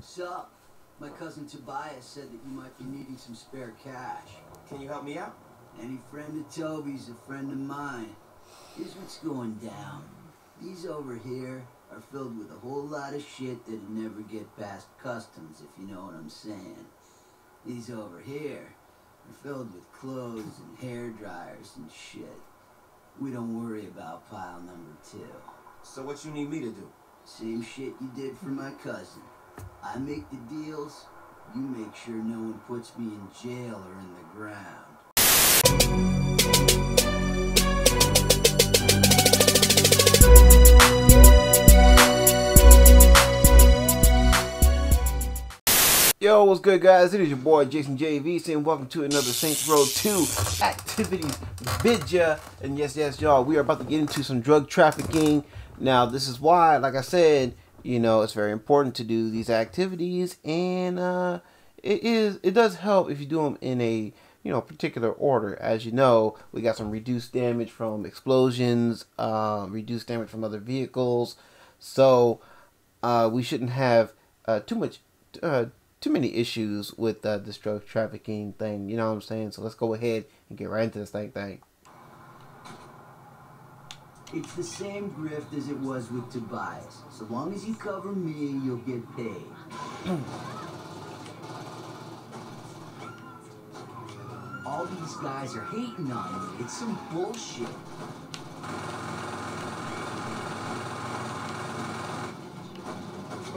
Sup? My cousin Tobias said that you might be needing some spare cash. Can you help me out? Any friend of Toby's a friend of mine. Here's what's going down. These over here are filled with a whole lot of shit that'd never get past customs, if you know what I'm saying. These over here are filled with clothes and hair dryers and shit. We don't worry about pile number two. So what you need me to do? Same shit you did for my cousin. I make the deals, you make sure no one puts me in jail or in the ground. Yo, what's good, guys? It is your boy Jason JV saying welcome to another Saints Row 2 activities vidya. And yes, yes, y'all, we are about to get into some drug trafficking. Now, this is why, like I said, you know, it's very important to do these activities, and uh, it is it does help if you do them in a you know particular order. As you know, we got some reduced damage from explosions, uh, reduced damage from other vehicles, so uh, we shouldn't have uh, too much. Uh, too many issues with uh, this drug trafficking thing. You know what I'm saying? So let's go ahead and get right into this thing. thing. It's the same grift as it was with Tobias. So long as you cover me, you'll get paid. All these guys are hating on me. It's some bullshit.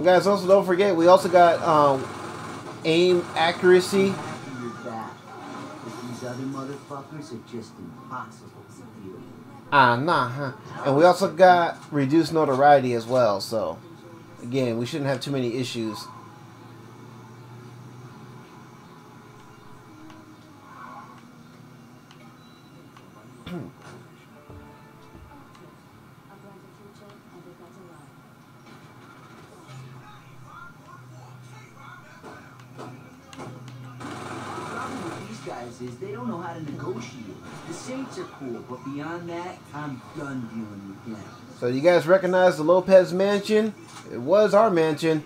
Guys, also don't forget we also got um, aim accuracy. After you're back. But these other motherfuckers are just impossible to deal with. Ah, nah, huh? And we also got reduced notoriety as well. So again, we shouldn't have too many issues. Is they don't know how to negotiate. Saints are cool, but beyond that, I'm done dealing with them. So you guys recognize the Lopez mansion? It was our mansion.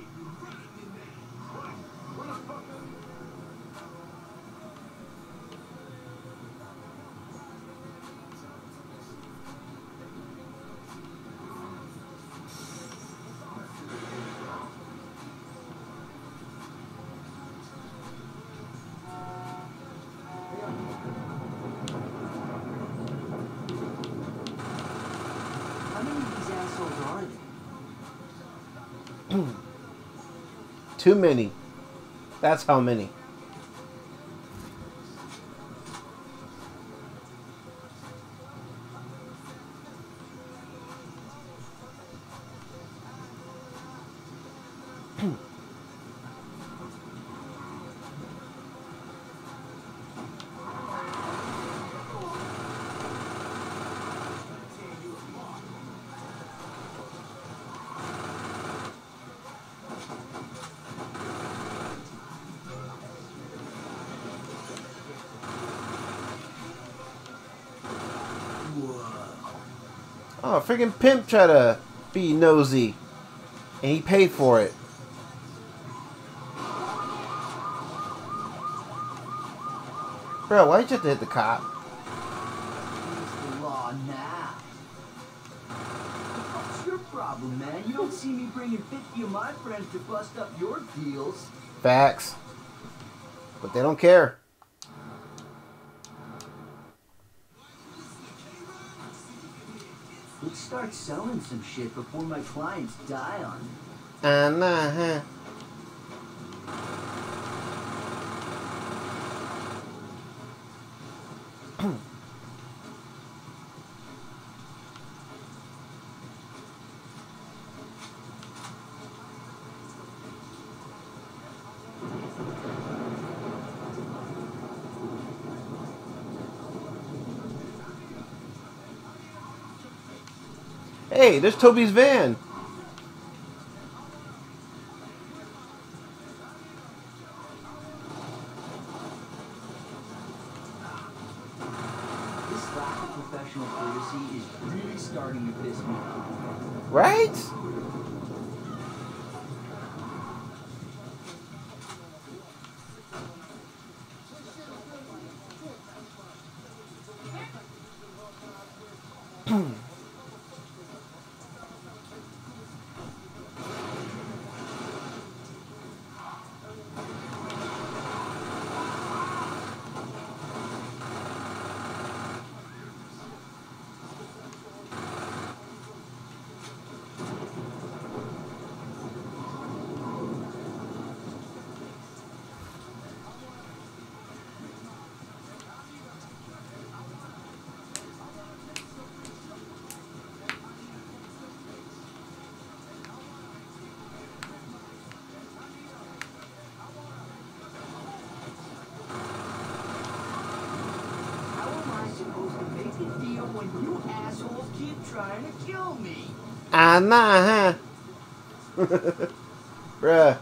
Too many. That's how many. Freaking pimp tried to be nosy. And he paid for it. Bro, why'd you have to hit the cop? What's the law now? What's your problem, man? You don't see me bringing 50 of my friends to bust up your deals. Facts. But they don't care. Start selling some shit before my clients die on me. Uh, Hey, there's Toby's van. Trying to kill me. Ah, nah, huh? Bruh.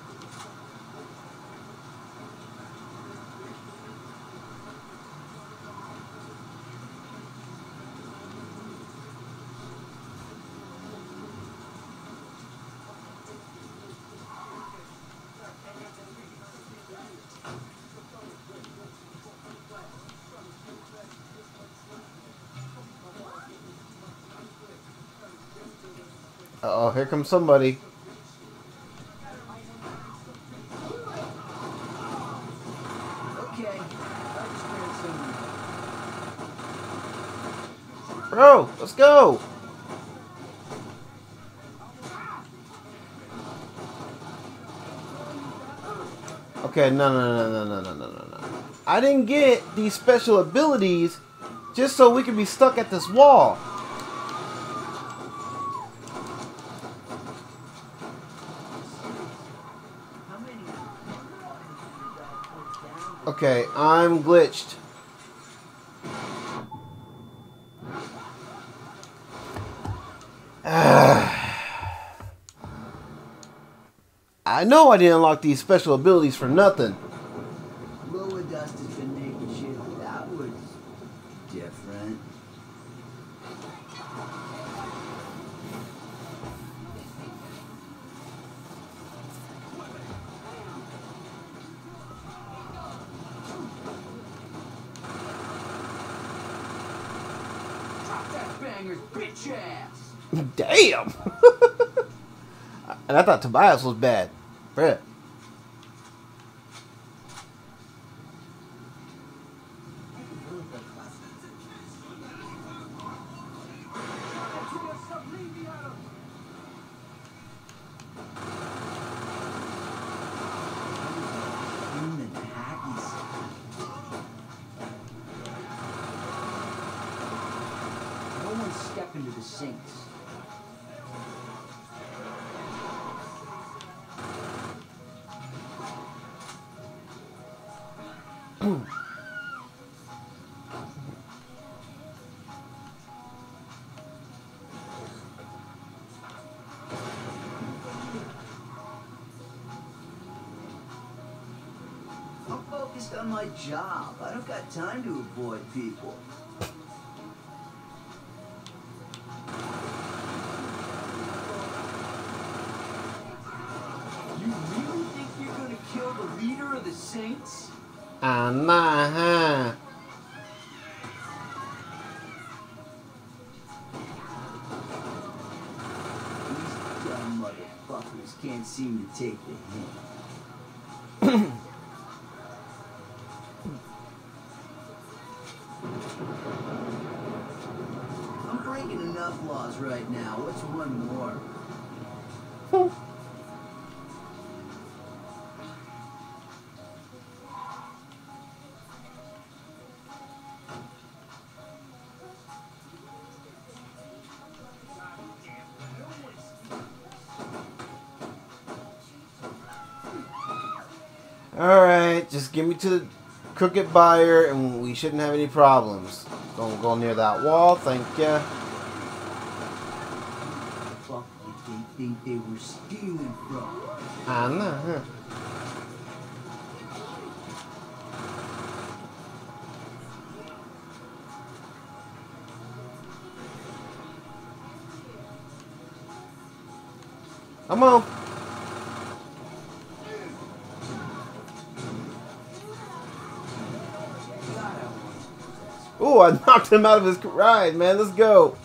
Here comes somebody. Okay, I just ran some. Bro, let's go. Okay, no, no, no, no, no, no, no, no, no. I didn't get these special abilities just so we could be stuck at this wall. Okay, I'm glitched. I know I didn't unlock these special abilities for nothing. Thought Tobias was bad. Bruh. Focused on my job. I don't got time to avoid people. You really think you're gonna kill the leader of the Saints? Ah, huh? These dumb motherfuckers can't seem to take the hint. One more? Alright, just give me to the crooked buyer and we shouldn't have any problems. Don't go near that wall, thank ya. Fuck did they think they were stealing from? Nah, huh? Come on. Ooh, I knocked him out of his ride, man. Let's go.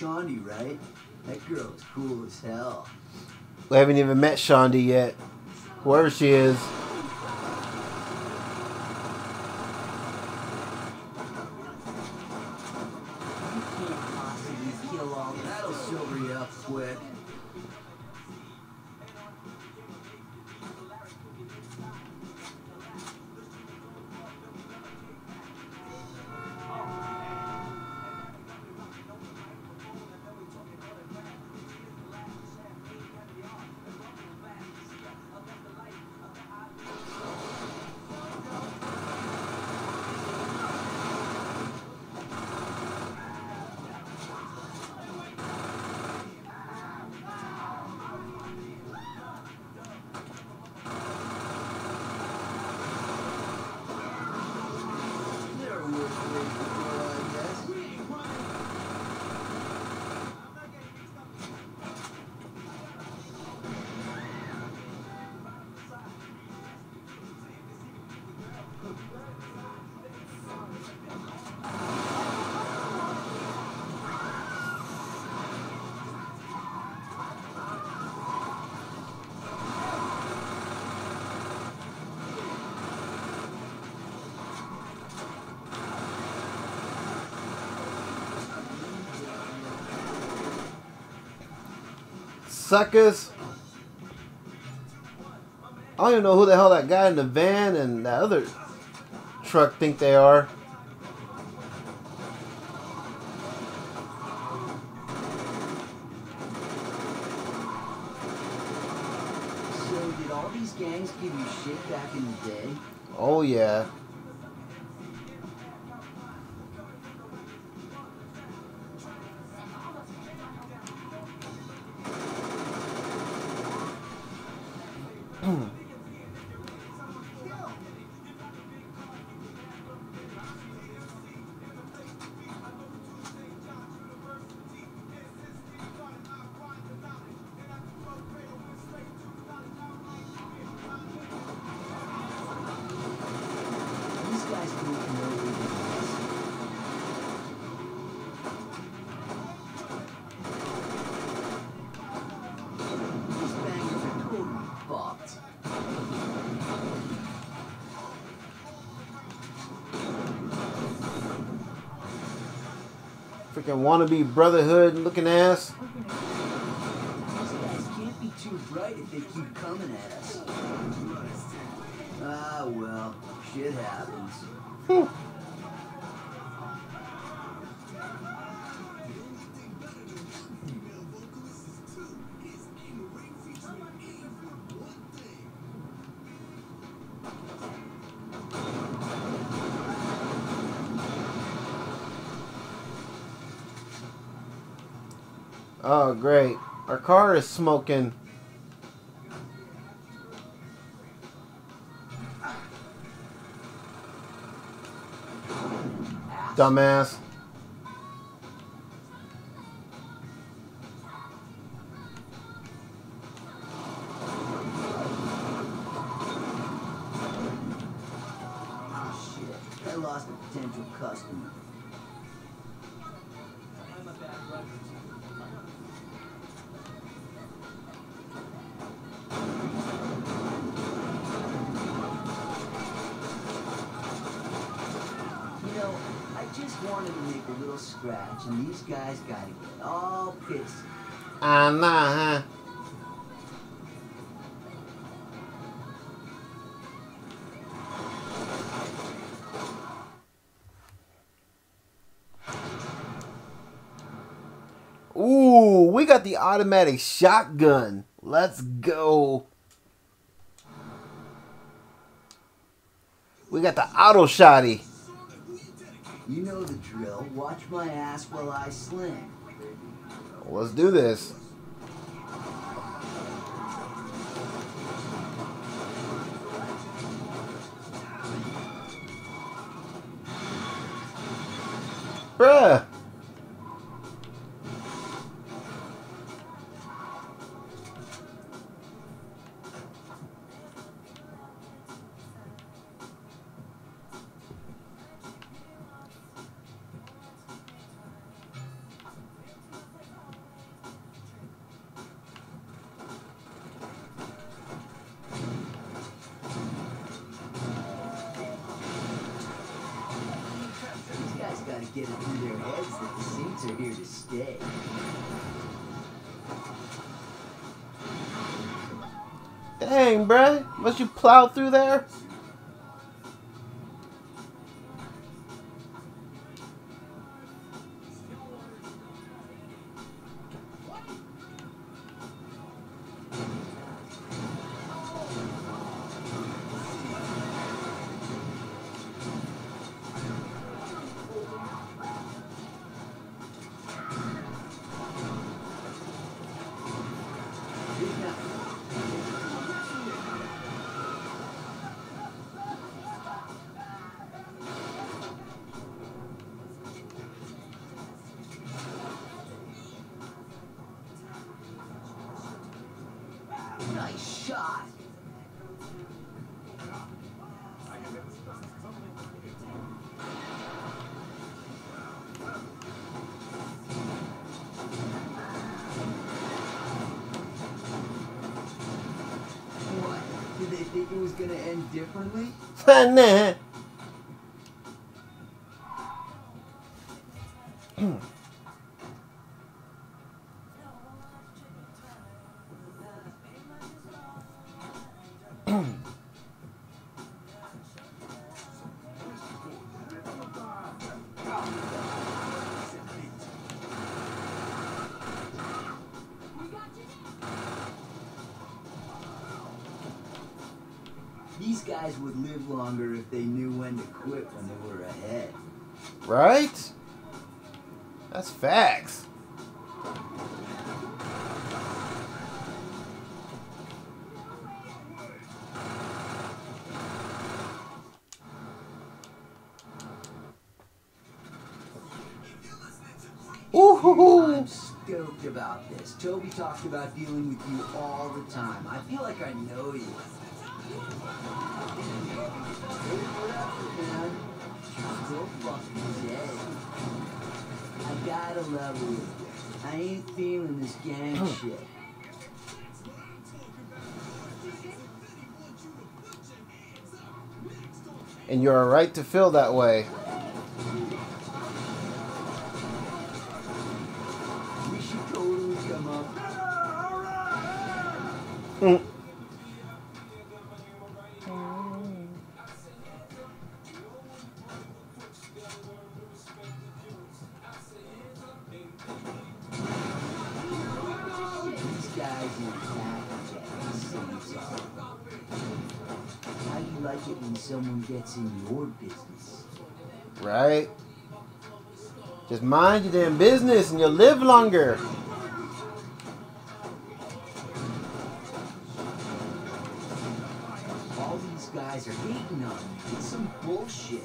Shaundi, right? That girl is cool as hell. We haven't even met Shonda yet. Whoever she is. Suckers. I don't even know who the hell that guy in the van and that other truck think they are. Freaking wannabe brotherhood looking ass. Ah, well, shit happens. Oh great. Our car is smoking. Dumbass. Ah, shit, I lost a potential customer. Scratch, and these guys gotta get all pissed. Ah nah, huh? Ooh, we got the automatic shotgun. Let's go. We got the auto shotty. You know the drill. Watch my ass while I sling. Let's do this. Bruh. Plow through there? Differently? nah. These guys would live longer if they knew when to quit when they were ahead. Right? That's facts. I'm stoked about this. Toby talked about dealing with you all the time. I feel like I know you. Still fucking dead. I gotta level. I ain't feeling this gang shit. And you're right to feel that way. We should totally come up. Mm. Just mind your damn business and you'll live longer. All these guys are hating on you. It's some bullshit.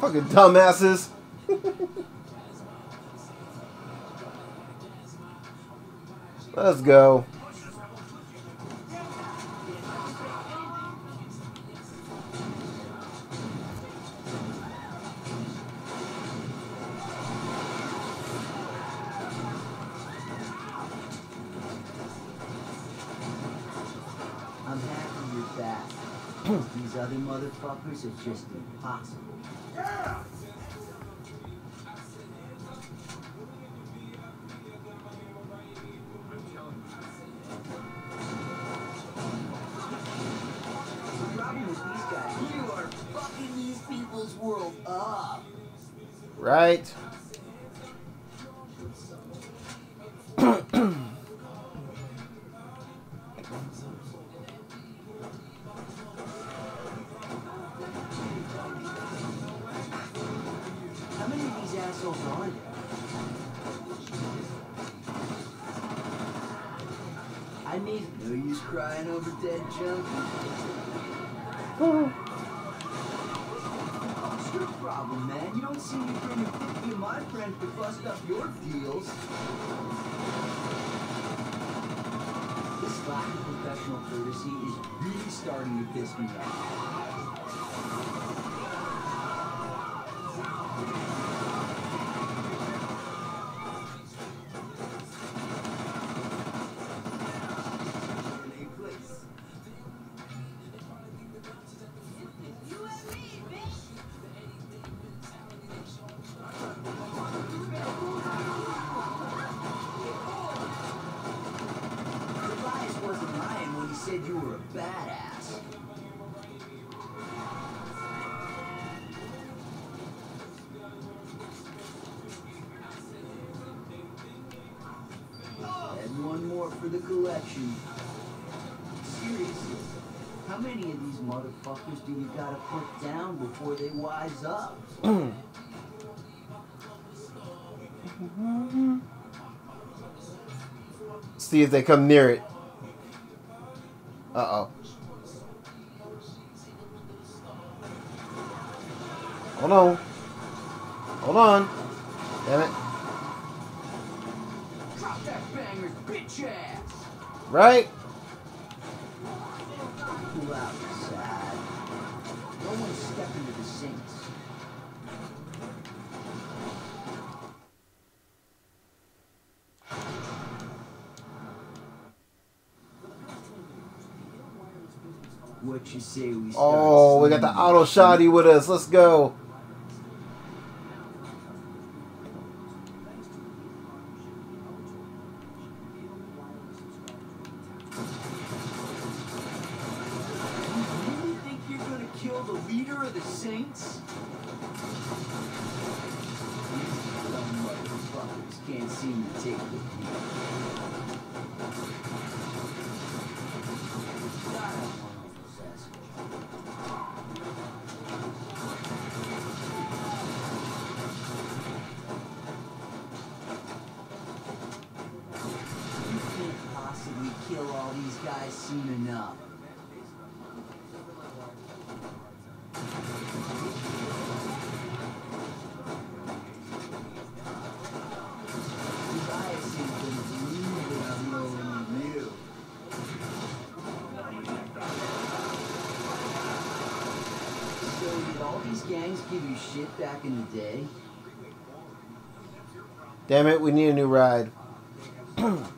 Fucking dumbasses. Let's go. I'm happy you're back. These other motherfuckers are just impossible. The world up. Right? How many of these assholes are there? I mean, no use crying over dead junk. Oh. Seem to be bringing 50 of my friends to bust up your deals. This lack of professional courtesy is really starting to piss me off. Motherfuckers do you gotta put down before they wise up? See if they come near it. Uh oh. Hold on. Hold on. Damn it. Drop that banger's bitch ass! Right? What you say we start? Oh, we got the auto shotty with us. Let's go. soon enough. back in the day. Damn it, we need a new ride.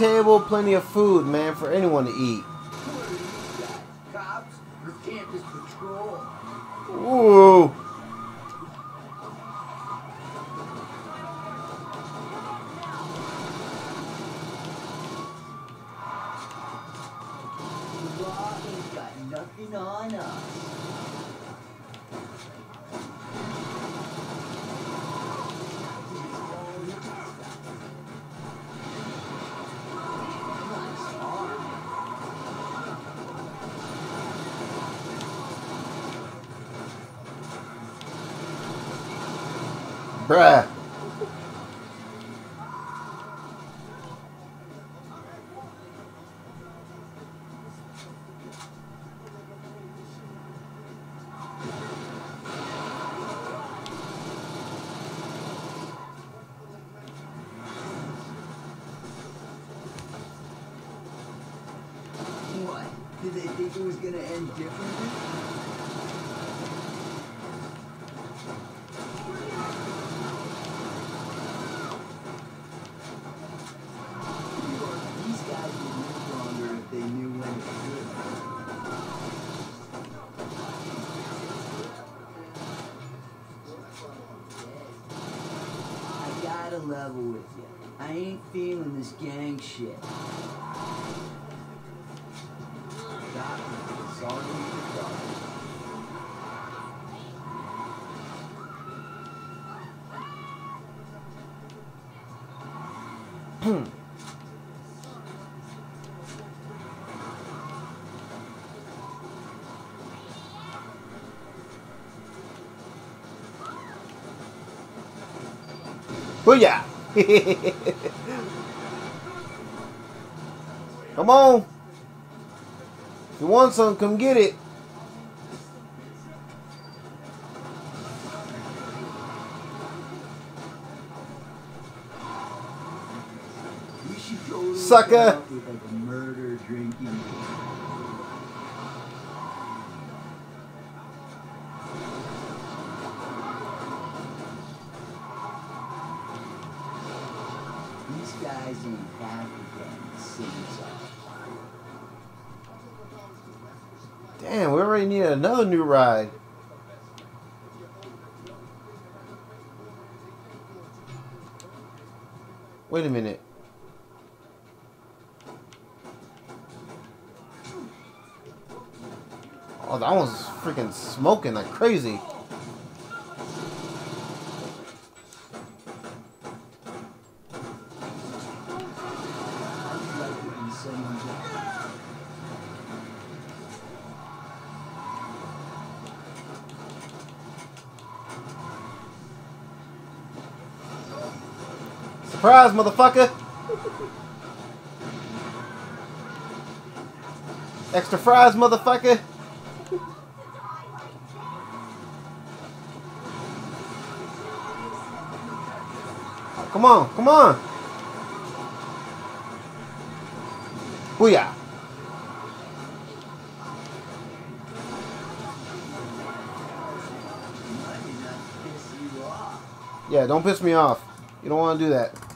table, plenty of food, man, for anyone to eat. gotta level with you. I ain't feeling this gang shit. Stop it. Booyah! come on! If you want some, come get it. Sucker! new ride. Wait a minute. Oh, that one's freaking smoking like crazy. Surprise, motherfucker! Extra fries, motherfucker! Come on, come on! Booyah! Yeah, don't piss me off. You don't want to do that.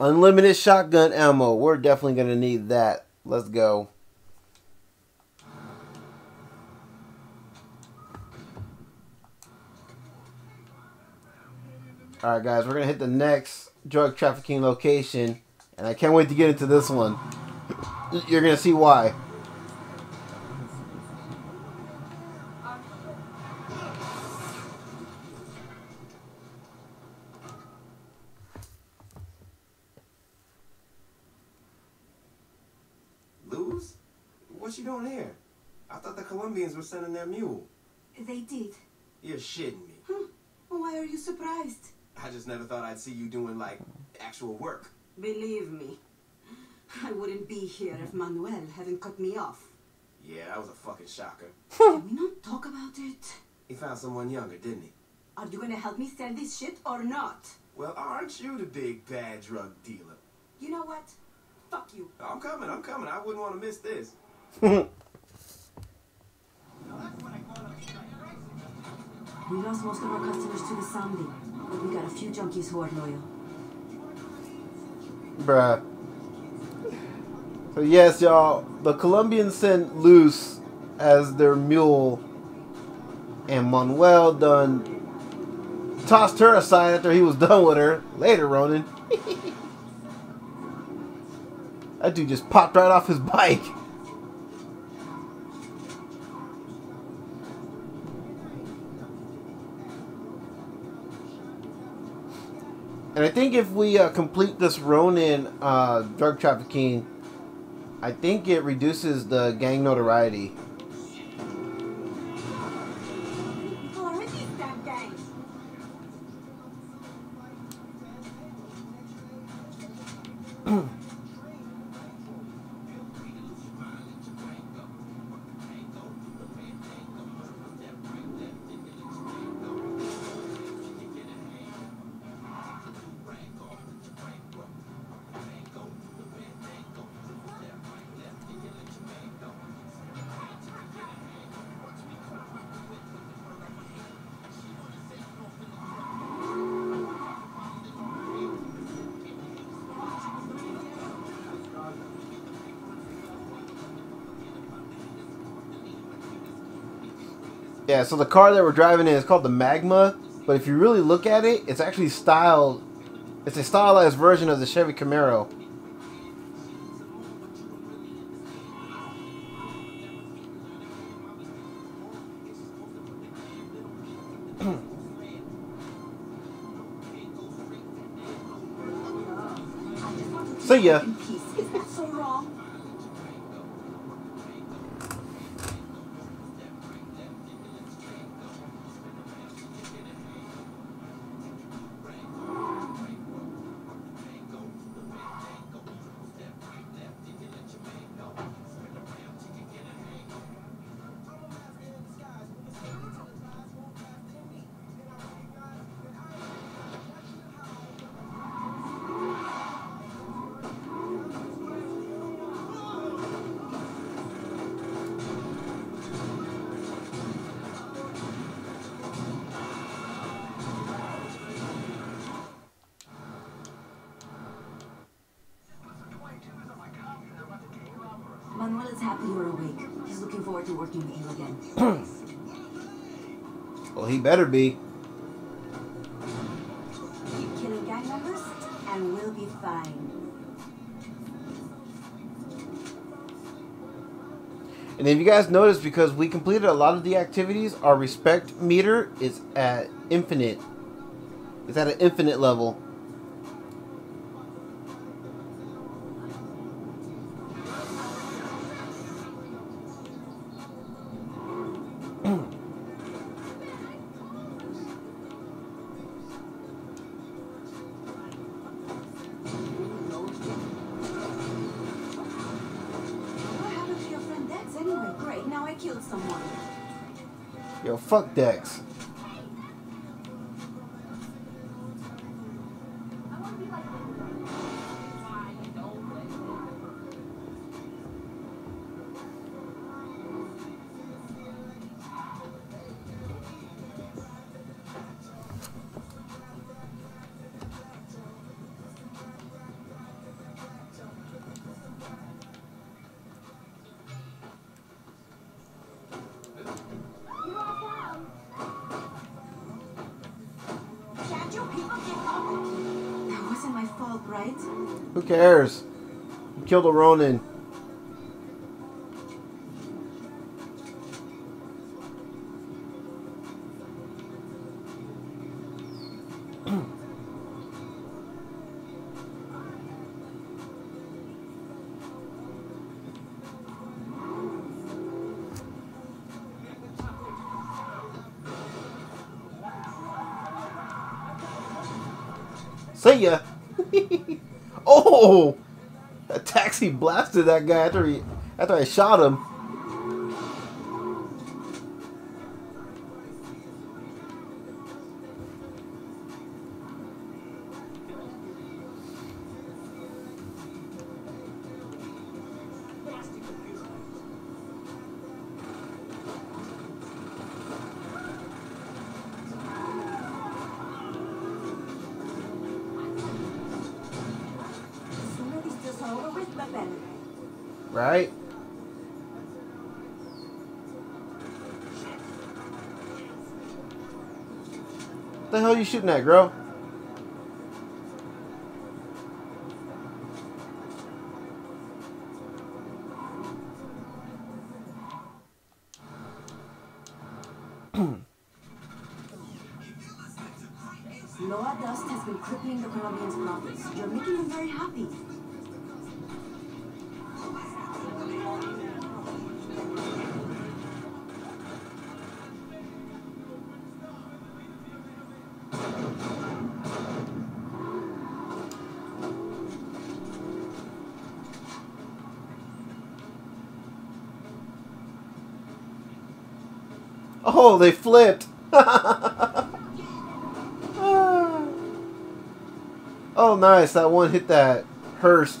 Unlimited shotgun ammo. We're definitely going to need that. Let's go. Alright, guys, we're going to hit the next drug trafficking location. And I can't wait to get into this one. You're going to see why. Luz? What you doing here? I thought the Colombians were mule. They did. You're shitting me. Hmm. Why are you surprised? I just never thought I'd see you doing, like, actual work. Believe me, I wouldn't be here if Manuel hadn't cut me off. Yeah, that was a fucking shocker. Can we not talk about it? He found someone younger, didn't he? Are you gonna help me sell this shit or not? Well, aren't you the big bad drug dealer? You know what? Fuck you. I'm coming, I'm coming. I wouldn't want to miss this. We lost most of our customers to the zombie, but we got a few junkies who are loyal. Bruh. So yes, y'all, the Colombians sent Luz as their mule, and Manuel done tossed her aside after he was done with her. Later, Ronin. that dude just popped right off his bike. And I think if we uh, complete this Ronin uh, drug trafficking, I think it reduces the gang notoriety. Yeah, so the car that we're driving in is called the Magma, but if you really look at it, it's actually styled. It's a stylized version of the Chevy Camaro. See ya. Better be. Keep killing gang members, and we'll be fine. And if you guys notice, because we completed a lot of the activities, our respect meter is at infinite. It's at an infinite level. Fuck Dex. Ronin. See ya. oh, a taxi blasted that guy after he after I shot him. Shooting at, girl? Oh, they flipped. Ah. oh, nice. That one hit that Hurst.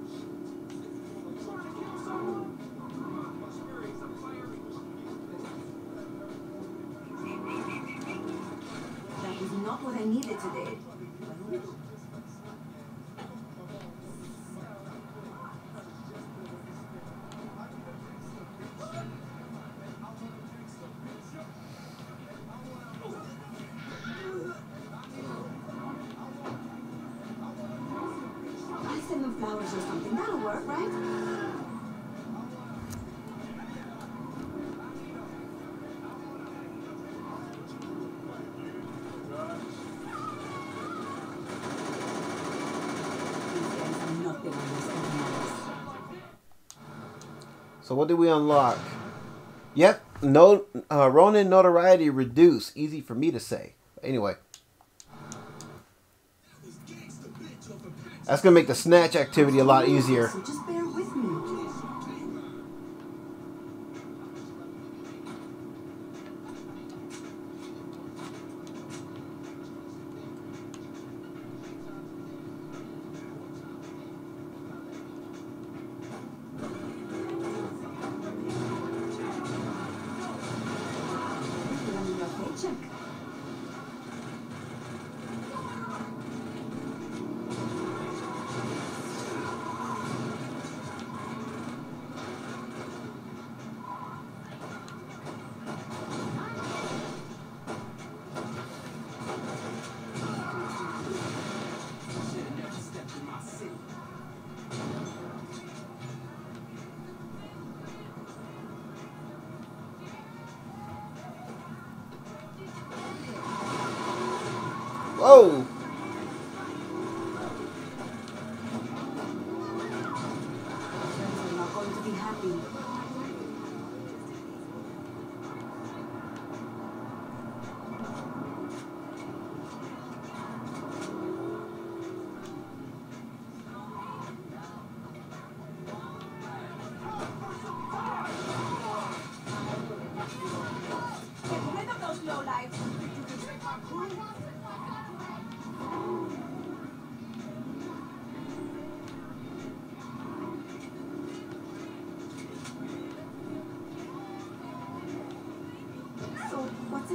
So what did we unlock? Yep, no uh, Ronin notoriety reduced. Easy for me to say. Anyway, that's gonna make the snatch activity a lot easier.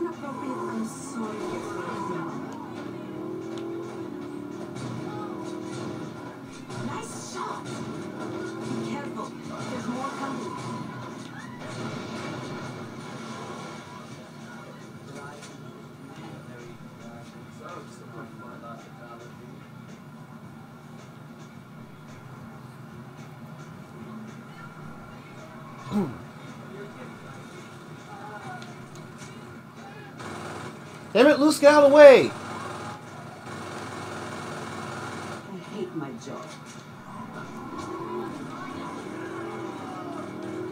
What's inappropriate? I'm Damn it, Luz, get out of the way! I hate my job.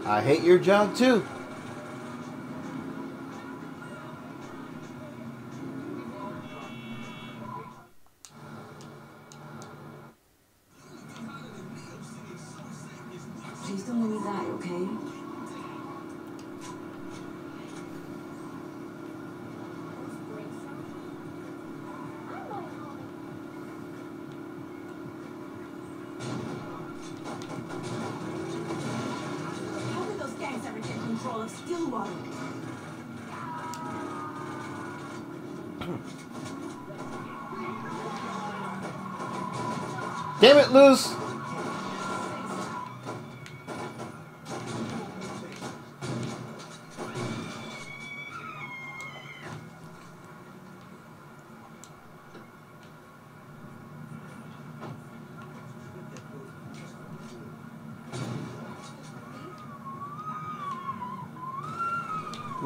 I hate your job too.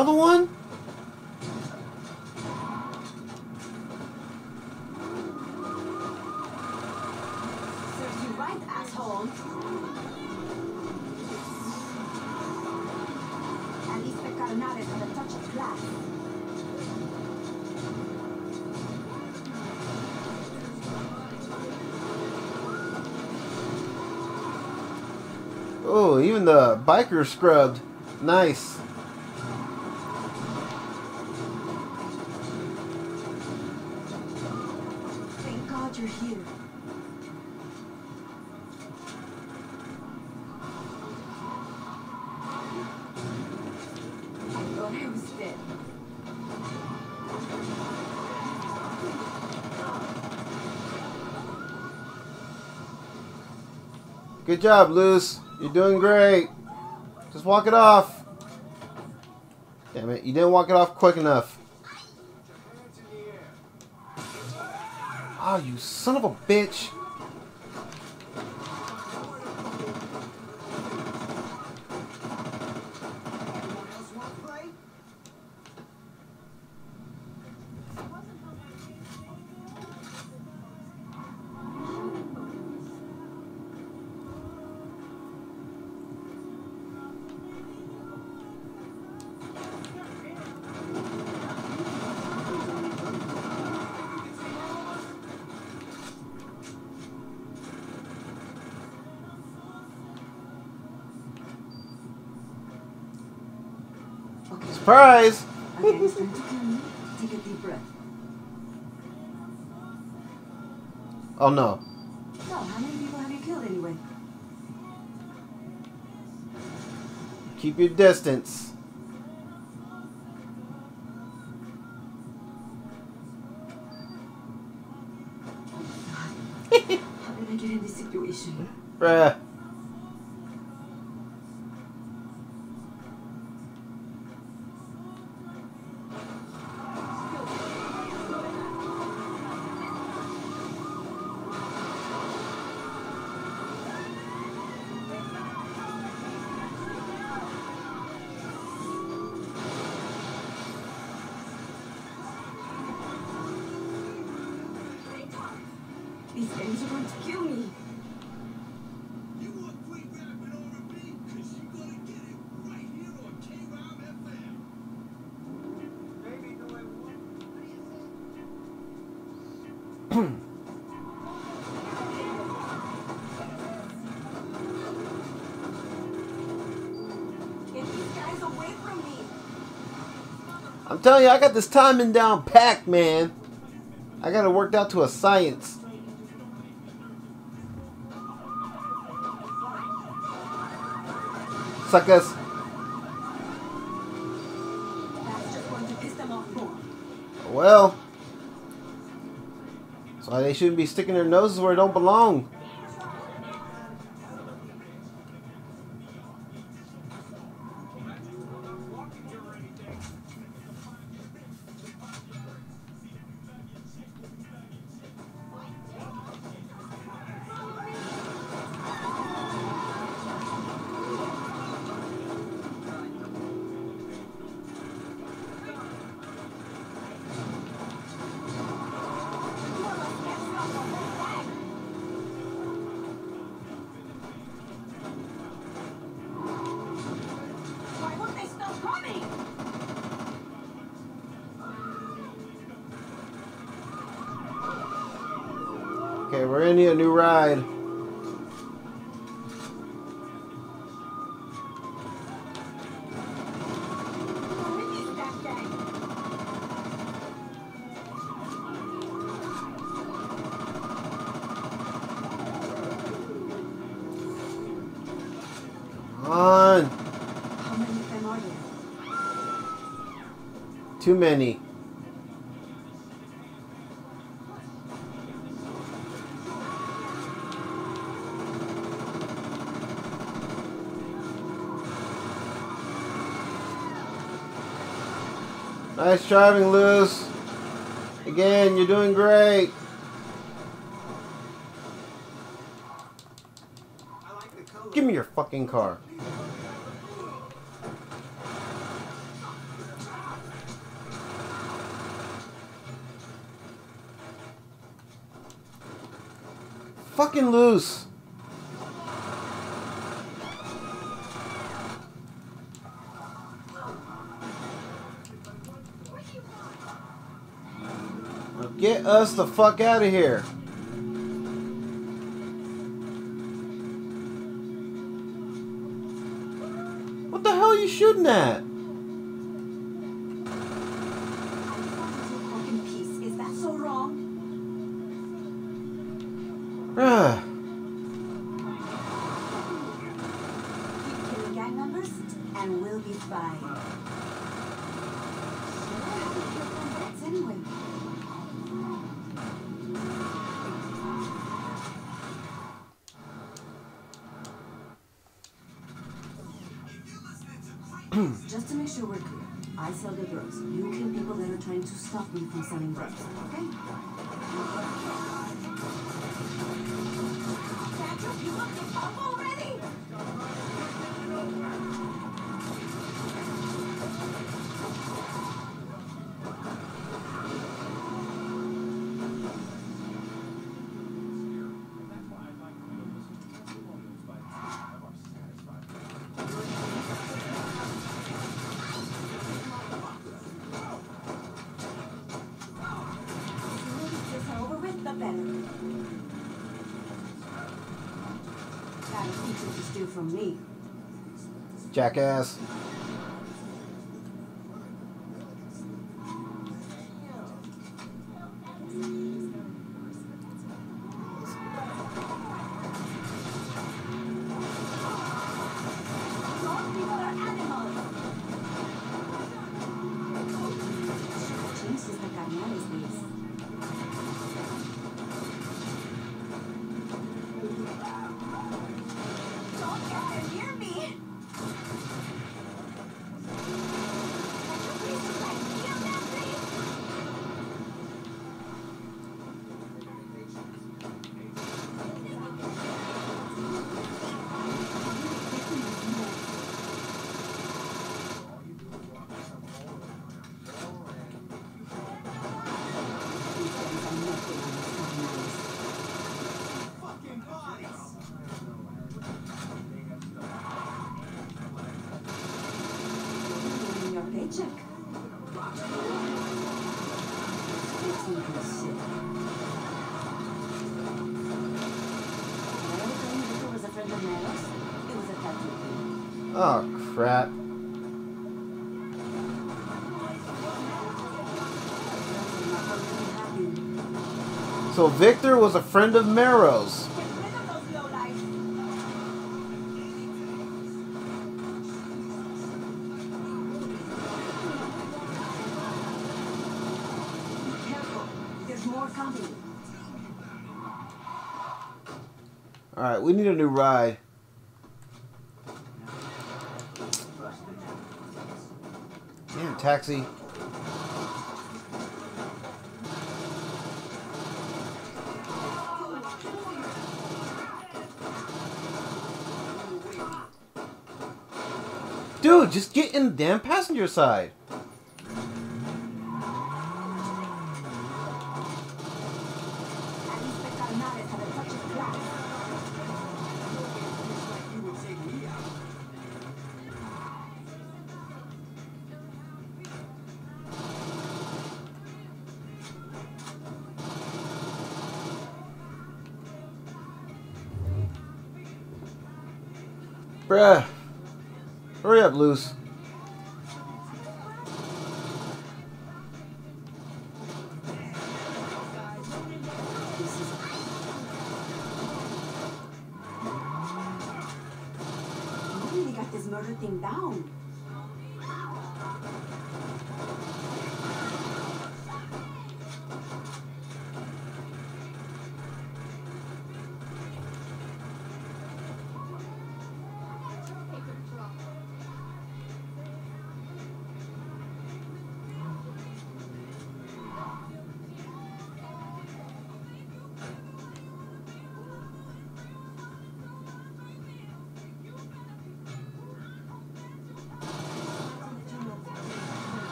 Another one? Serves you right, asshole. At least the carnales have a touch of class. Oh, even the biker scrubbed. Nice. Good job, Luz. You're doing great. Just walk it off. Damn it, you didn't walk it off quick enough. Oh, you son of a bitch. Oh no. How many people have you killed anyway? Keep your distance. I'm telling you, I got this timing down packed, man. I got it worked out to a science. Suckers. Well. That's why they shouldn't be sticking their noses where it don't belong. We're gonna a new ride. Who is that gang? Come on. How many of them are there? Too many. Nice driving, Luz. Again, you're doing great. Give me your fucking car. Fucking loose. Us the fuck out of here. you from me. Jackass. friend of Maero's. Alright, we need a new ride. Damn, taxi. just get in the damn passenger side. this murder thing down.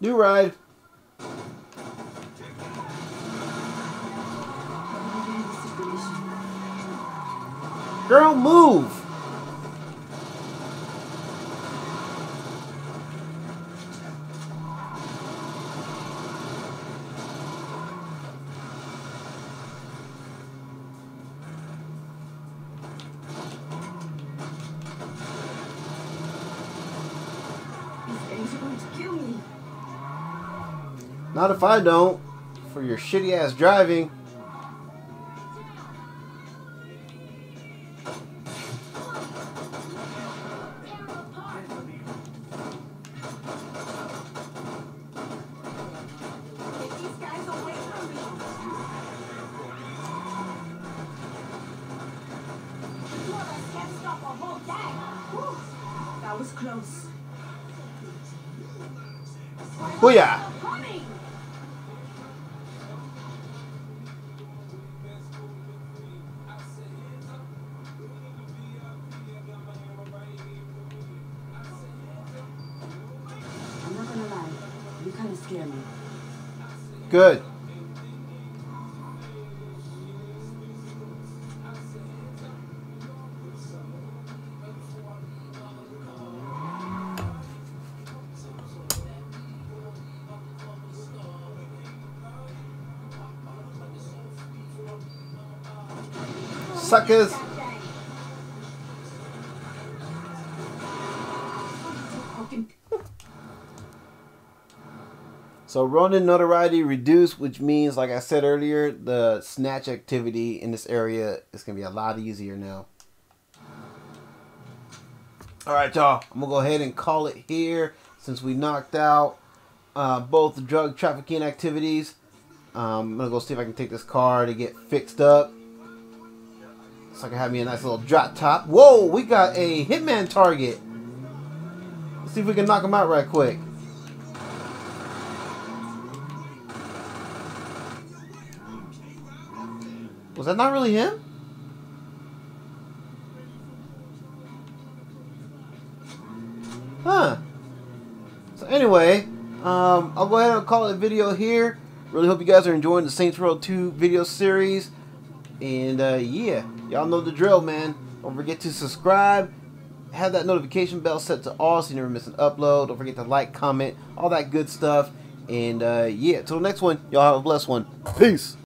New ride. Not if I don't. For your shitty ass driving. Suckers. So Ronin notoriety reduced, which means, like I said earlier, the snatch activity in this area is gonna be a lot easier now. All right, y'all. I'm gonna go ahead and call it here since we knocked out uh, both drug trafficking activities. Um, I'm gonna go see if I can take this car to get fixed up. So I can have me a nice little drop top. Whoa, we got a hitman target. Let's see if we can knock him out right quick. Was that not really him? Huh. So anyway, um, I'll go ahead and call it a video here. Really hope you guys are enjoying the Saints Row 2 video series. And uh, yeah, y'all know the drill, man. Don't forget to subscribe. Have that notification bell set to all so you never miss an upload. Don't forget to like, comment, all that good stuff. And uh, yeah, till the next one, y'all have a blessed one. Peace.